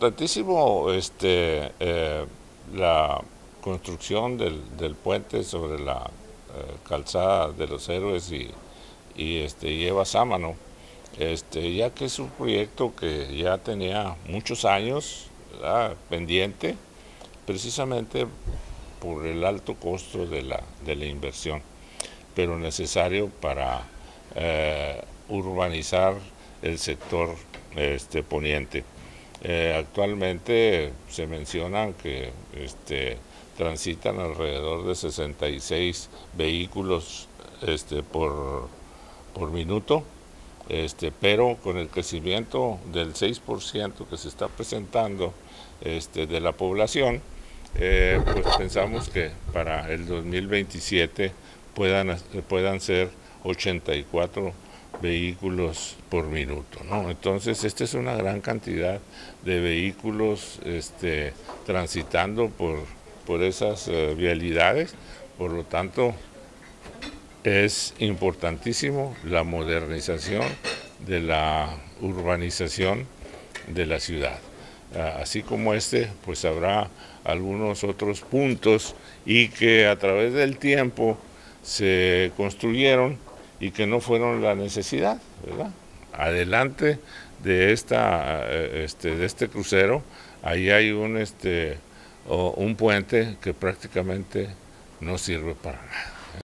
Importantísimo este, eh, la construcción del, puente sobre la eh, calzada de los héroes y, y, este, Sámano, este, ya que es un proyecto que ya tenía muchos años pendiente, precisamente por el alto costo de la, inversión, pero necesario para eh, urbanizar el sector poniente. Eh, actualmente se menciona que este, transitan alrededor de 66 vehículos este, por, por minuto, este, pero con el crecimiento del 6% que se está presentando de la población, eh, pues pensamos que para el 2027 puedan, puedan ser 84 vehículos por minuto. ¿no? Entonces, esta es una gran cantidad de vehículos este, transitando por, por esas eh, vialidades, por lo tanto, es importantísimo la modernización de la urbanización de la ciudad. Ah, así como este, pues habrá algunos otros puntos y que a través del tiempo se construyeron y que no fueron la necesidad, ¿verdad? Adelante de esta eh, este, de este crucero, ahí hay un este un puente que prácticamente no sirve para nada.